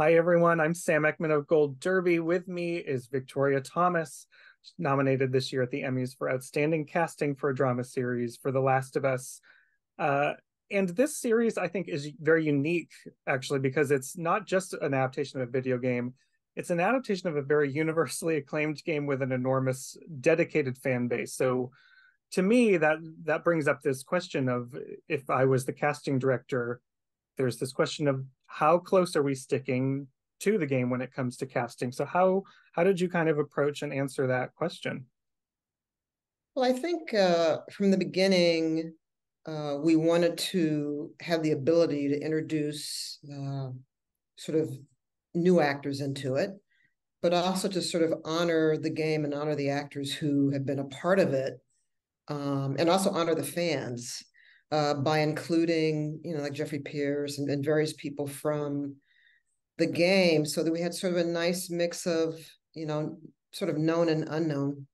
Hi, everyone. I'm Sam Eckmann of Gold Derby. With me is Victoria Thomas, nominated this year at the Emmys for Outstanding Casting for a Drama Series for The Last of Us. Uh, and this series, I think, is very unique, actually, because it's not just an adaptation of a video game. It's an adaptation of a very universally acclaimed game with an enormous dedicated fan base. So to me, that that brings up this question of if I was the casting director, there's this question of how close are we sticking to the game when it comes to casting? So how how did you kind of approach and answer that question? Well i think uh, from the beginning uh, we wanted to have the ability to introduce uh, sort of new actors into it but also to sort of honor the game and honor the actors who have been a part of it um, and also honor the fans uh, by including, you know, like Jeffrey Pierce and, and various people from the game, so that we had sort of a nice mix of, you know, sort of known and unknown,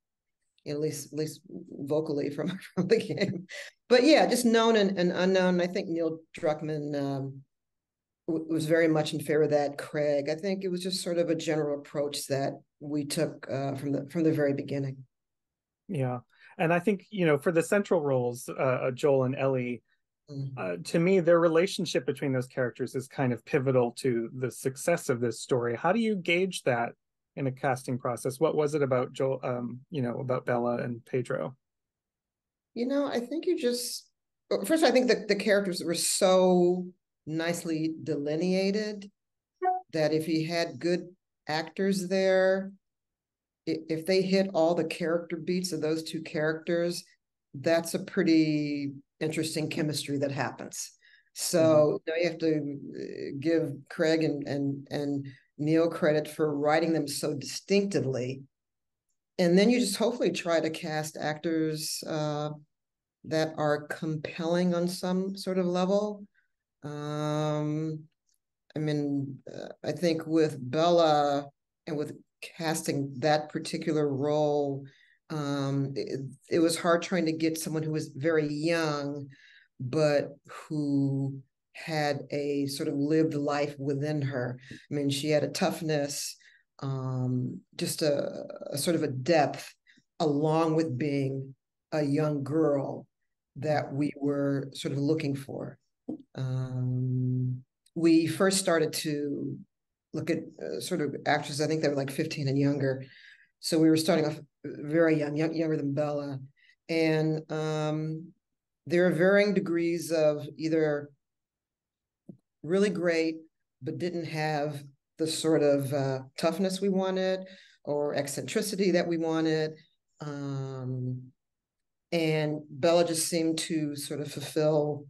at least at least vocally from from the game. But yeah, just known and, and unknown. I think Neil Druckmann um, was very much in favor of that. Craig, I think it was just sort of a general approach that we took uh, from the from the very beginning. Yeah, and I think you know for the central roles, uh, Joel and Ellie, mm-hmm. uh, to me, their relationship between those characters is kind of pivotal to the success of this story. How do you gauge that in a casting process? What was it about Joel, um, you know, about Bella and Pedro? You know, I think you just first. I think that the characters were so nicely delineated that if you had good actors there if they hit all the character beats of those two characters, that's a pretty interesting chemistry that happens. So mm-hmm. you have to uh, give Craig and and and Neil credit for writing them so distinctively, and then you just hopefully try to cast actors uh, that are compelling on some sort of level. Um, I mean, uh, I think with Bella and with casting that particular role, um, it, it was hard trying to get someone who was very young, but who had a sort of lived life within her. I mean, she had a toughness, um, just a, a, sort of a depth, along with being a young girl that we were sort of looking for. Um, we first started to look at uh, sort of actors. I think they were like 15 and younger. So we were starting off very young, young younger than Bella. And um, there are varying degrees of either really great, but didn't have the sort of uh, toughness we wanted or eccentricity that we wanted. Um, and Bella just seemed to sort of fulfill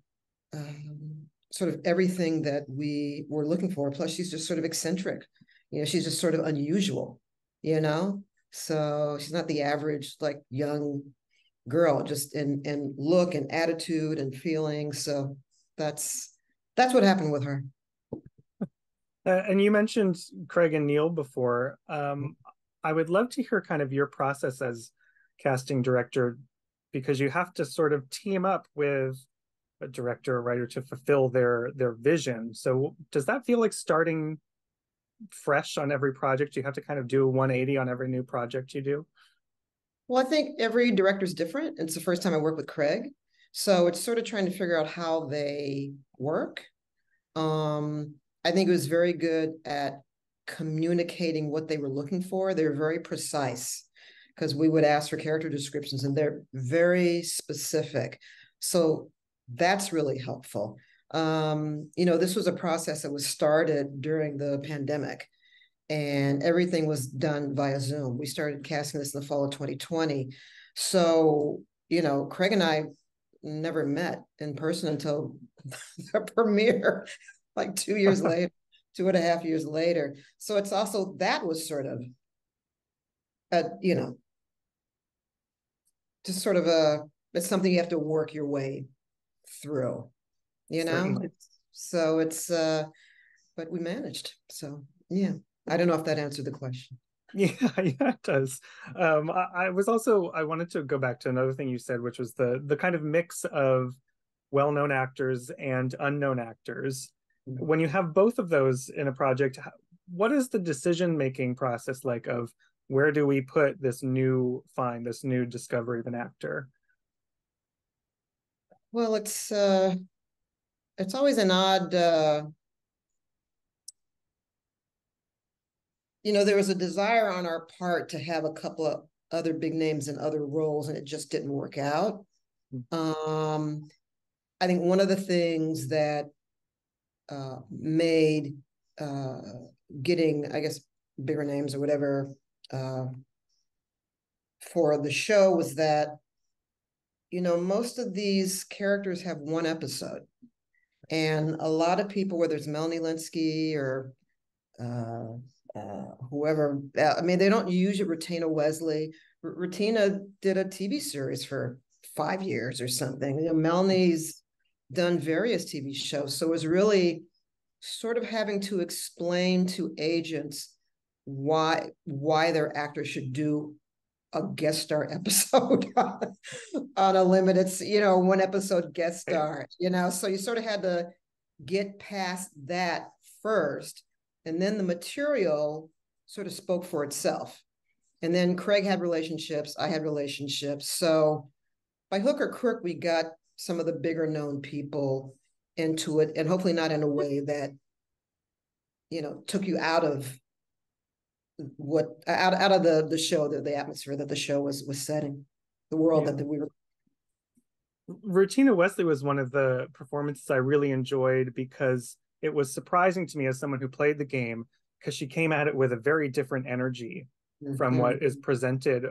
um, sort of everything that we were looking for. Plus, she's just sort of eccentric. You know, she's just sort of unusual, you know? So she's not the average, like, young girl, just in, in look and attitude and feeling. So that's that's what happened with her. Uh, and you mentioned Craig and Neil before. Um, I would love to hear kind of your process as casting director because you have to sort of team up with a director or writer to fulfill their their vision. So does that feel like starting fresh on every project? You have to kind of do a 180 on every new project you do? Well, I think every director is different. It's the first time I work with Craig. So it's sort of trying to figure out how they work. Um, I think it was very good at communicating what they were looking for. They were very precise because we would ask for character descriptions and they're very specific. So that's really helpful. Um, you know, this was a process that was started during the pandemic and everything was done via Zoom. We started casting this in the fall of 2020. So, you know, Craig and I never met in person until the premiere, like two years later, two and a half years later. So it's also that was sort of a, you know, just sort of a it's something you have to work your way through, you know? Certainly. So it's, uh, but we managed. So yeah, I don't know if that answered the question. Yeah, yeah, it does. Um, I, I was also I wanted to go back to another thing you said, which was the the kind of mix of well-known actors and unknown actors. Mm-hmm. When you have both of those in a project, what is the decision making process like of where do we put this new find this new discovery of an actor well it's uh it's always an odd uh you know there was a desire on our part to have a couple of other big names in other roles and it just didn't work out. Um i think one of the things that uh made uh getting i guess bigger names or whatever uh, for the show was that you know most of these characters have one episode. And a lot of people whether it's melanie Lynskey or uh, uh, whoever uh, i mean they don't usually Rutina Wesley. R- Rutina did a tv series for five years or something. You know melanie's done various tv shows. So it was really sort of having to explain to agents why why their actor should do a guest star episode on a limited, you know, one episode guest star, you know. So you sort of had to get past that first. And then the material sort of spoke for itself. And then Craig had relationships, I had relationships. So by hook or crook, we got some of the bigger known people into it, and hopefully not in a way that, you know, took you out of what out out of the the show the, the atmosphere that the show was was setting the world yeah. that we were Rutina Wesley was one of the performances I really enjoyed because it was surprising to me as someone who played the game because she came at it with a very different energy mm-hmm. from what is presented.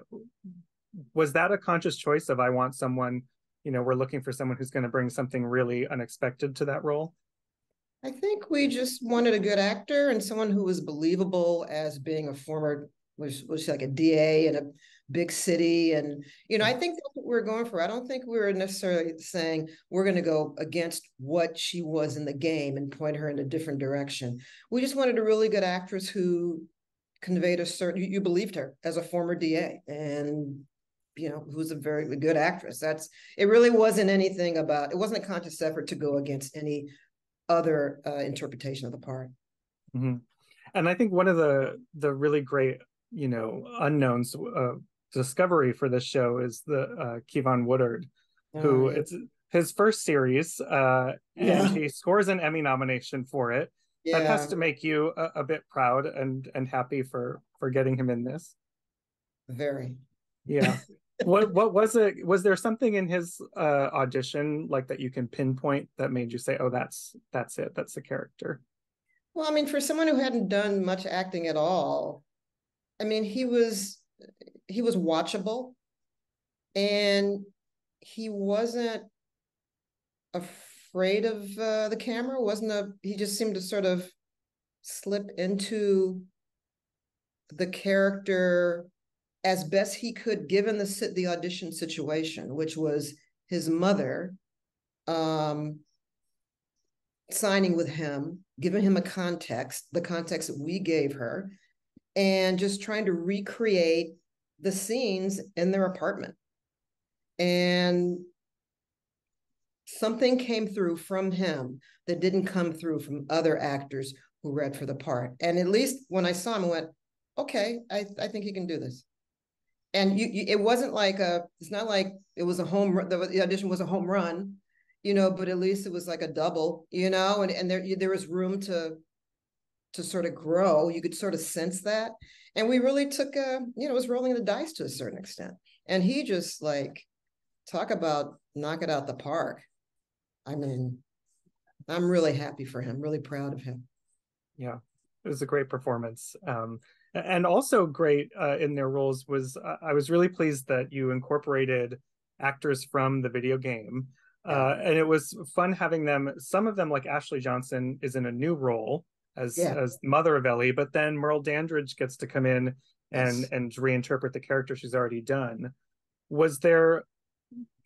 Was that a conscious choice of I want someone, you know, we're looking for someone who's going to bring something really unexpected to that role? I think we just wanted a good actor and someone who was believable as being a former was was like a DA in a big city and you know I think that's what we are going for. I don't think we were necessarily saying we're going to go against what she was in the game and point her in a different direction. We just wanted a really good actress who conveyed a certain you believed her as a former DA and you know who's a very good actress that's it really wasn't anything about it wasn't a conscious effort to go against any other uh, interpretation of the part. Mm-hmm. And I think one of the the really great you know unknowns uh, discovery for this show is the uh, Keivonn Woodard, oh, who yeah. it's his first series, uh, yeah. and he scores an Emmy nomination for it. Yeah. That has to make you a, a, bit proud and and happy for for getting him in this. Very. Yeah. what what was it was there something in his uh audition like that you can pinpoint that made you say oh that's that's it that's the character well i mean for someone who hadn't done much acting at all i mean he was he was watchable and he wasn't afraid of uh, the camera wasn't a he just seemed to sort of slip into the character as best he could given the the audition situation, which was his mother um, signing with him, giving him a context, the context that we gave her, and just trying to recreate the scenes in their apartment. And something came through from him that didn't come through from other actors who read for the part. And at least when I saw him, I went, okay, I, I think he can do this and you, you, it wasn't like a it's not like it was a home the audition was a home run you know but at least it was like a double you know and, and there there was room to to sort of grow. You could sort of sense that. And we really took a you know it was rolling the dice to a certain extent. And he just like talk about knock it out the park. I mean i'm really happy for him really proud of him. Yeah it was a great performance. Um and also great uh, in their roles was uh, I was really pleased that you incorporated actors from the video game. Uh, and it was fun having them. Some of them, like Ashley Johnson, is in a new role as yeah. as mother of Ellie, but then Merle Dandridge gets to come in and yes. and reinterpret the character she's already done. Was there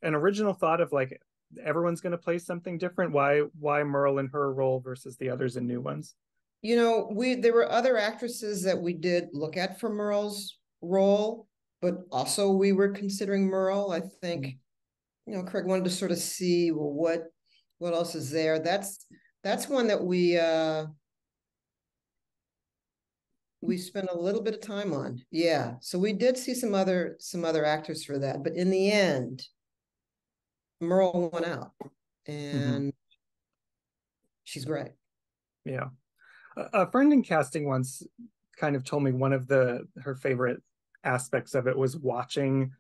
an original thought of like everyone's going to play something different? Why why Merle in her role versus the others in new ones? You know, we there were other actresses that we did look at for Merle's role, but also we were considering Merle. I think, mm-hmm. you know, Craig wanted to sort of see well what what else is there. That's that's one that we uh we spent a little bit of time on. Yeah. So we did see some other some other actors for that, but in the end, Merle went out, mm-hmm. and mm-hmm. she's great. Yeah, a friend in casting once kind of told me one of the her favorite aspects of it was watching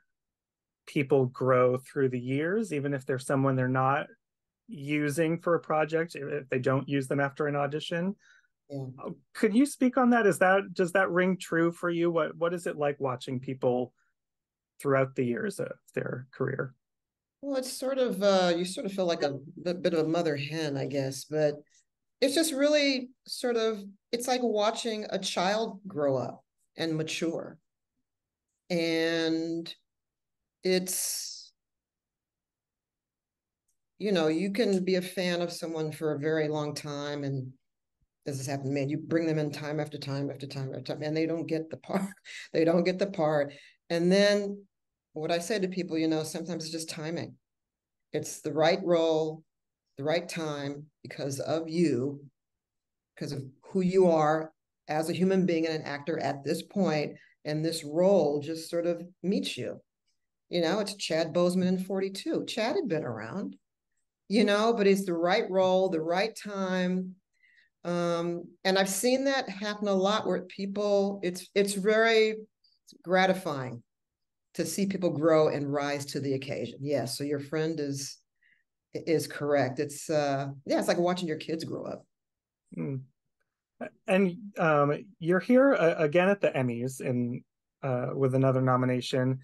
people grow through the years, even if they're someone they're not using for a project, if they don't use them after an audition. Yeah. Uh, could you speak on that? Is that does that ring true for you? What what is it like watching people throughout the years of their career? Well, it's sort of uh, you sort of feel like a, a bit of a mother hen, I guess, but it's just really sort of it's like watching a child grow up and mature, and it's you know you can be a fan of someone for a very long time and this has happened man you bring them in time after time after time after time and they don't get the part they don't get the part. And then what i say to people you know sometimes it's just timing. It's the right role the right time because of you because of who you are as a human being and an actor at this point and this role just sort of meets you. You know it's chad boseman in 42 chad had been around you know but it's the right role the right time. Um, and I've seen that happen a lot where people it's it's very gratifying to see people grow and rise to the occasion. Yes, yeah, so your friend is is correct. It's uh yeah, it's like watching your kids grow up. Mm. And um, you're here uh, again at the Emmys and uh, with another nomination.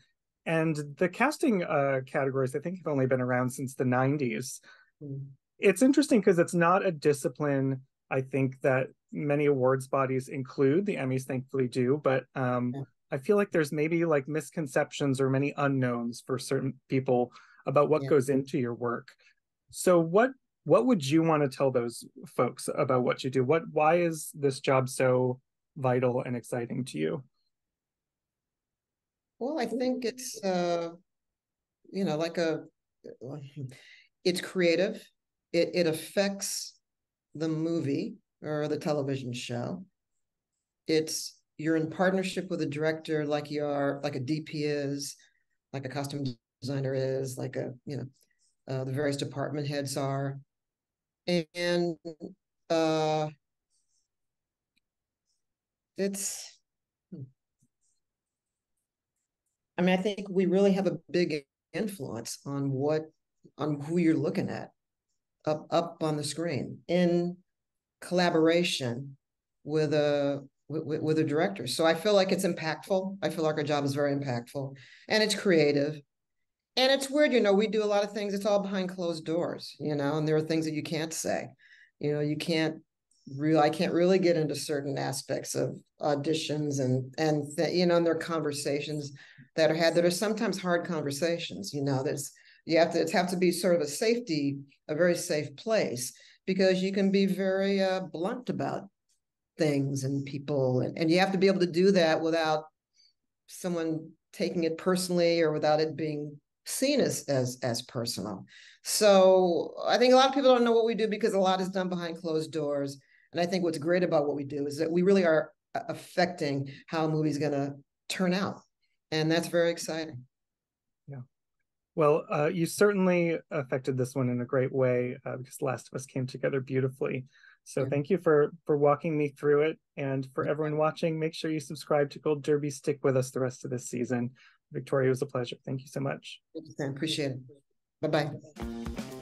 And the casting uh, categories, I think, have only been around since the 90s. Mm. It's interesting because it's not a discipline I think that many awards bodies include the Emmys, thankfully do, but um, yeah. I feel like there's maybe like misconceptions or many unknowns for certain people about what yeah. goes into your work. So what what would you want to tell those folks about what you do? What why is this job so vital and exciting to you? Well, I think it's uh, you know like a it's creative. It it affects the movie or the television show. It's you're in partnership with a director like you are, like a DP is, like a costume designer is, like a, you know, uh, the various department heads are. And uh, it's, hmm. I mean, I think we really have a big influence on what, on who you're looking at up up on the screen in collaboration with a with, with a director. So I feel like it's impactful. I feel like our job is very impactful and it's creative. And it's weird, you know, we do a lot of things, it's all behind closed doors, you know, and there are things that you can't say. You know, you can't real I can't really get into certain aspects of auditions and and th- you know, and there are conversations that are had that are sometimes hard conversations, you know, there's you have to have to be sort of a safety a very safe place because you can be very uh, blunt about things and people and, and you have to be able to do that without someone taking it personally or without it being seen as as as personal so i think a lot of people don't know what we do because a lot is done behind closed doors and i think what's great about what we do is that we really are uh, affecting how a movie's going to turn out and that's very exciting Yeah. well, uh, you certainly affected this one in a great way uh, because Last of Us came together beautifully. So yeah. thank you for for walking me through it, and for everyone watching, make sure you subscribe to Gold Derby. Stick with us the rest of this season. Victoria, it was a pleasure. Thank you so much. Thank you, Sam. Appreciate it. Bye bye.